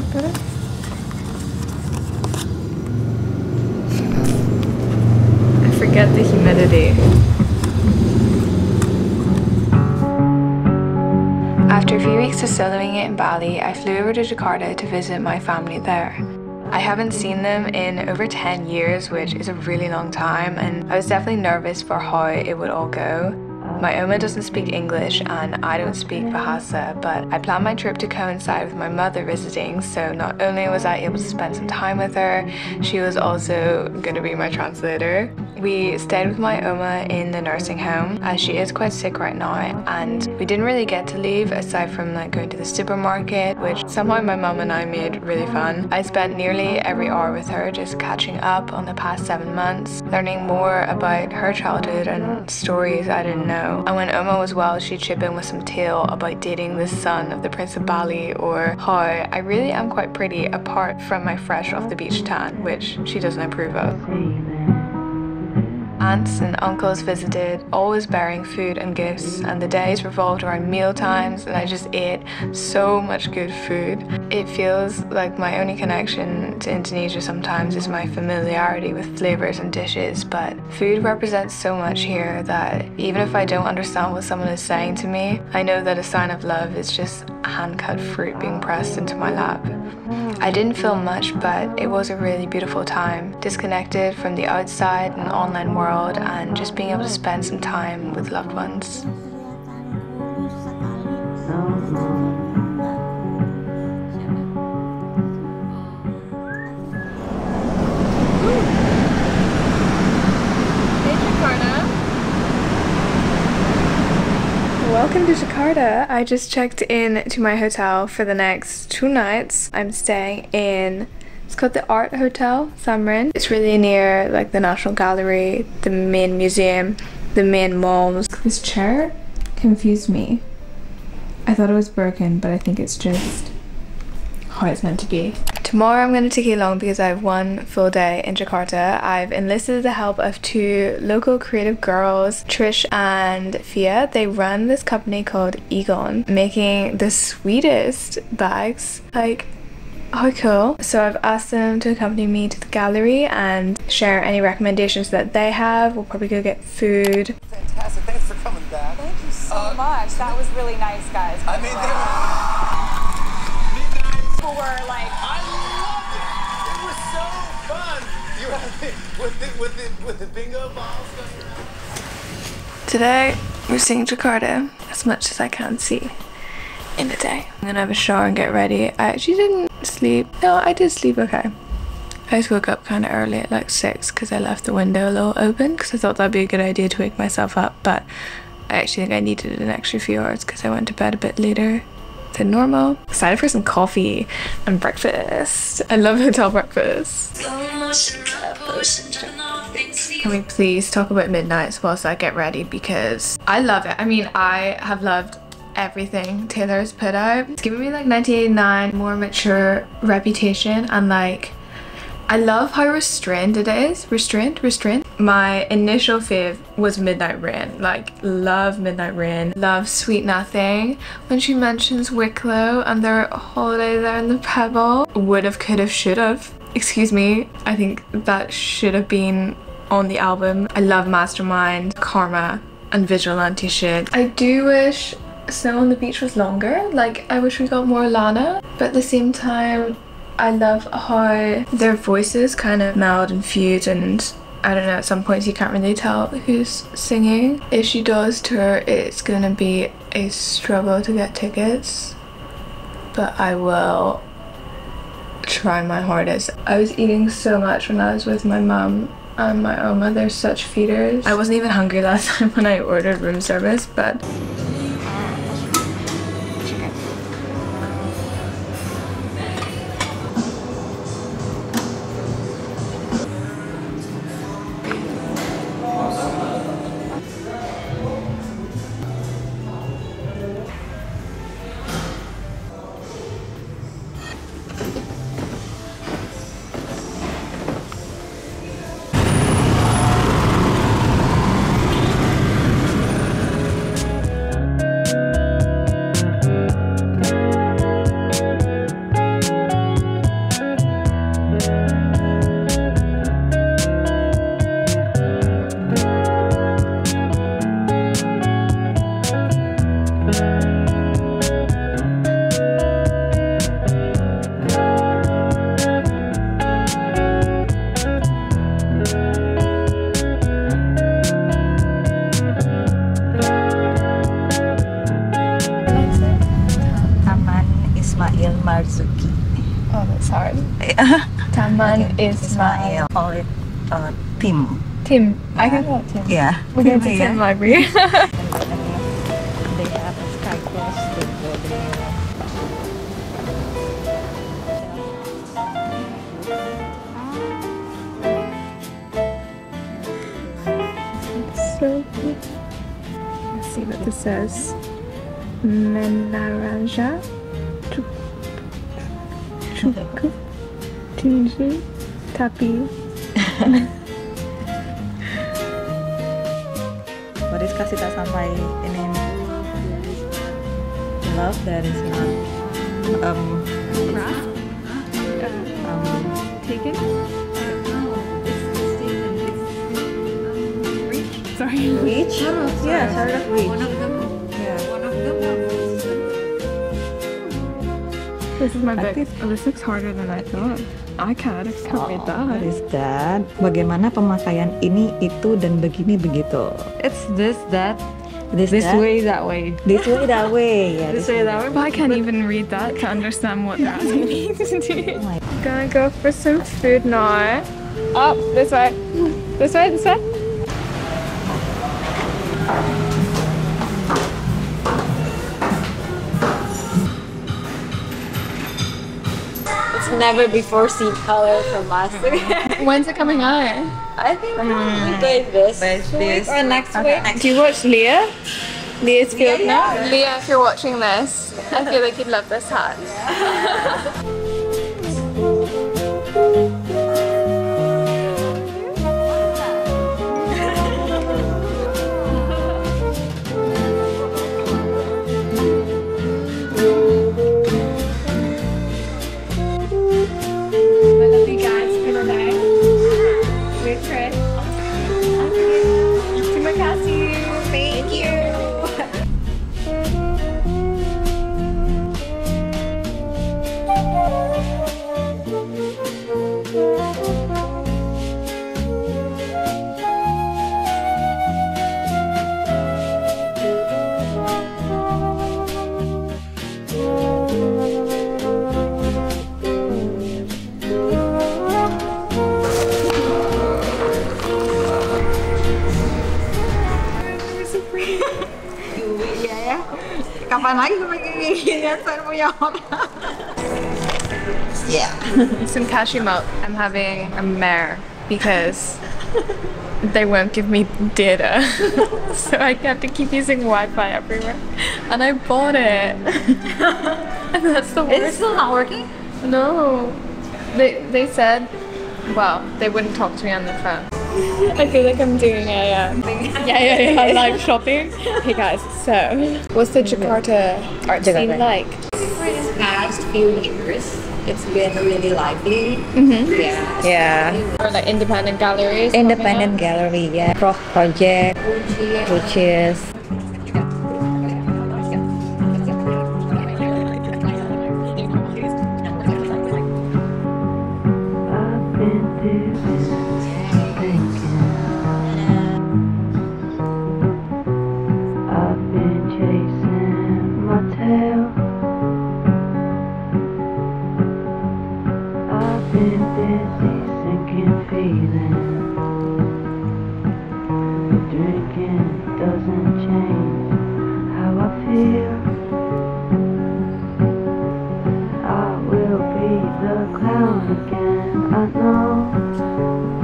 I forget the humidity. After a few weeks of soloing it in Bali, I flew over to Jakarta to visit my family there. I haven't seen them in over 10 years, which is a really long time, and I was definitely nervous for how it would all go. My Oma doesn't speak English and I don't speak Bahasa, but I planned my trip to coincide with my mother visiting, so not only was I able to spend some time with her, she was also going to be my translator. We stayed with my Oma in the nursing home as she is quite sick right now and we didn't really get to leave aside from like going to the supermarket which somehow my mum and I made really fun. I spent nearly every hour with her just catching up on the past seven months, learning more about her childhood and stories I didn't know. And when Oma was well she'd chip in with some tale about dating the son of the Prince of Bali or how I really am quite pretty apart from my fresh off the beach tan which she doesn't approve of. Aunts and uncles visited, always bearing food and gifts, and the days revolved around meal times, and I just ate so much good food. It feels like my only connection to Indonesia sometimes is my familiarity with flavors and dishes, but food represents so much here that even if I don't understand what someone is saying to me, I know that a sign of love is just hand cut fruit being pressed into my lap. I didn't film much, but it was a really beautiful time, disconnected from the outside and online world, and just being able to spend some time with loved ones. Jakarta. I just checked in to my hotel for the next two nights. I'm staying in it's called the Art Hotel Thamrin. It's really near like the National Gallery, the main museum, the main malls. This chair confused me. I thought it was broken, but I think it's just how it's meant to be. Tomorrow I'm going to take you along because I have one full day in Jakarta. I've enlisted the help of two local creative girls, Trish and Fia. They run this company called Egon, making the sweetest bags. Like how cool. So I've asked them to accompany me to the gallery and share any recommendations that they have. We'll probably go get food. Fantastic. Thanks for coming back. Thank you so uh, much. That was really nice, guys. I mean, they were... People were like... I loved it. It was so fun. You were with the, with the, with the bingo balls Today, we're seeing Jakarta as much as I can see in the day. I'm gonna have a shower and get ready. I actually didn't sleep. No, I did sleep okay. I just woke up kind of early at like 6 because I left the window a little open because I thought that'd be a good idea to wake myself up but I actually think I needed an extra few hours because I went to bed a bit later than normal. Excited for some coffee and breakfast. I love hotel breakfast. Can we please talk about Midnights whilst I get ready because I love it. I mean, I have loved everything Taylor's put out. It's giving me like 1989 more mature reputation and like I love how restrained it is. Restrained? Restrained? My initial fave was Midnight Rain. Like, love Midnight Rain. Love Sweet Nothing. When she mentions Wicklow and their holiday there in the Pebble. Would've, could've, should've. Excuse me. I think that should have been on the album. I love Mastermind, Karma, and Vigilante shit. I do wish Snow on the Beach was longer. Like, I wish we got more Lana, but at the same time, I love how their voices kind of meld and fuse and I don't know, at some points you can't really tell who's singing. If she does tour, it's gonna be a struggle to get tickets, but I will try my hardest. I was eating so much when I was with my mum and my Oma. They're such feeders. I wasn't even hungry last time when I ordered room service, but Ismail. Call it uh, Tim. Tim. I can call it Tim. Yeah. We're going to Yeah. Tim Library. They have a sky cross go so cute. Let's see what this says. Menaraja. Cukup. Tinggi. Tapi. Baris kasih tak sampai ini love that is not um um Taken? Sorry. reach yeah sort of reach This is my book. Oh, this looks harder than I thought. I can't. I can't read What that. is that? Bagaimana pemakaian ini, itu, dan begini begitu. It's this, that, This, this that, way, that way. this way, that way. Yeah, This way, that way. But I can't even read that to understand what they're asking me to do. Oh Gonna go for some food now. Up this way. This way, this way. Never before seen color from last week. When's it coming out? I think we mm. played this Where's week this? or next week. Do you watch Leah? Leah's Field now? Leah, if you're watching this, I feel like you'd love this hat. My Kapan lagi gue pengen gini punya orang? Yeah. Some cashew milk. I'm having a mare because they won't give me data. so I have to keep using Wi-Fi everywhere. And I bought it. and that's the Is it worst. still not working? No. They they said well, they wouldn't talk to me on the phone. I feel like I'm doing a um, yeah, yeah, yeah, live shopping. Hey guys, so what's the Jakarta art scene Jakarta. like? For these past few years, it's been really lively. Mm-hmm. Yeah. Yeah. Or like independent galleries? Independent gallery, yeah. Prof project, which is I've the clown again, I know.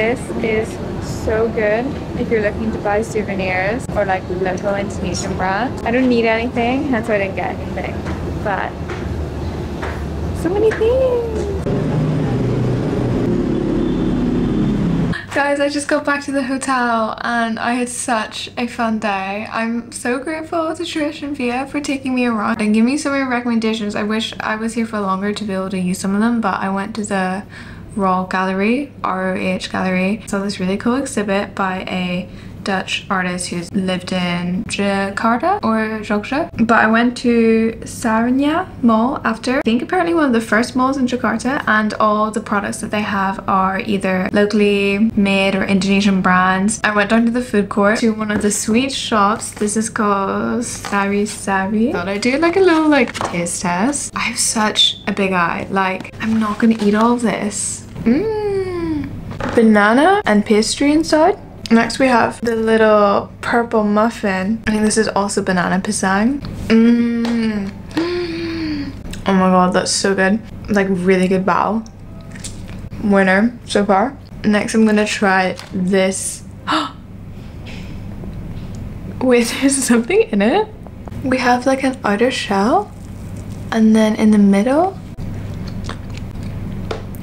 This is so good if you're looking to buy souvenirs or like local Indonesian brands. I don't need anything, that's why I didn't get anything. But so many things. Guys, I just got back to the hotel and I had such a fun day. I'm so grateful to Trish and Via for taking me around and giving me so many recommendations. I wish I was here for longer to be able to use some of them, but I went to the Raw Gallery, ROH Gallery. Saw this really cool exhibit by a Dutch artist who's lived in Jakarta or Jogja. But I went to Sarinah Mall after. I think apparently one of the first malls in Jakarta and all the products that they have are either locally made or Indonesian brands. I went down to the food court to one of the sweet shops. This is called Sari Sari. Thought I'd do like a little like taste test. I have such a big eye. Like I'm not gonna eat all this. Mmm. Banana and pastry inside. Next we have the little purple muffin. I think this is also banana pisang. Mmm. Oh my god, that's so good. Like really good bao. Winner so far. Next I'm gonna try this. Wait, there's something in it? We have like an outer shell and then in the middle.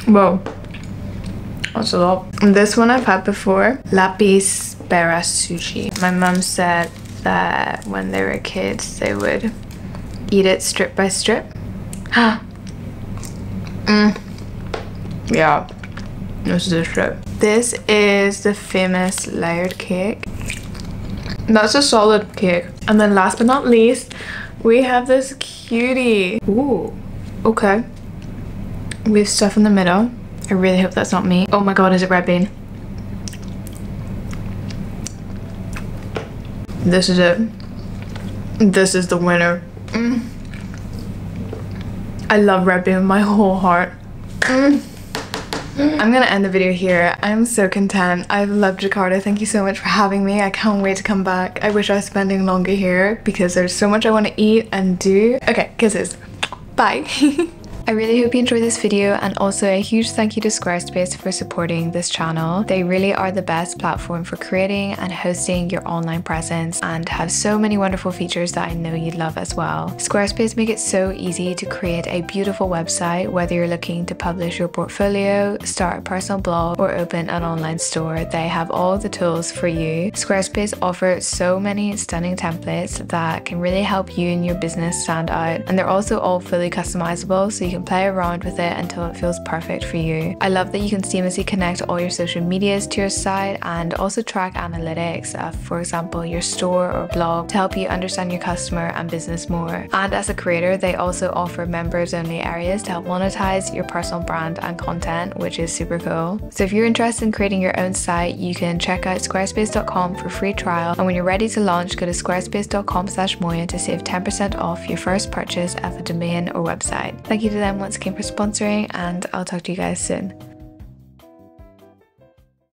Whoa. This one I've had before. Lapis Bera Sushi. My mum said that when they were kids they would eat it strip by strip. mm. Yeah. This is a strip. This is the famous layered cake. That's a solid cake. And then last but not least, we have this cutie. Ooh, okay. We have stuff in the middle. I really hope that's not me. Oh my god, is it red bean? This is it. This is the winner. Mm. I love red bean with my whole heart. Mm. I'm gonna end the video here. I'm so content. I love Jakarta. Thank you so much for having me. I can't wait to come back. I wish I was spending longer here because there's so much I want to eat and do. Okay, kisses. Bye. I really hope you enjoyed this video and also a huge thank you to Squarespace for supporting this channel. They really are the best platform for creating and hosting your online presence and have so many wonderful features that I know you'd love as well. Squarespace make it so easy to create a beautiful website whether you're looking to publish your portfolio, start a personal blog or open an online store. They have all the tools for you. Squarespace offers so many stunning templates that can really help you and your business stand out and they're also all fully customizable so you can play around with it until it feels perfect for you. I love that you can seamlessly connect all your social medias to your site and also track analytics, uh, for example, your store or blog to help you understand your customer and business more. And as a creator, they also offer members only areas to help monetize your personal brand and content, which is super cool. So if you're interested in creating your own site, you can check out squarespace.com for free trial. And when you're ready to launch, go to squarespace.com slash Moya to save 10% off your first purchase of a domain or website. Thank you to them once again for sponsoring and I'll talk to you guys soon.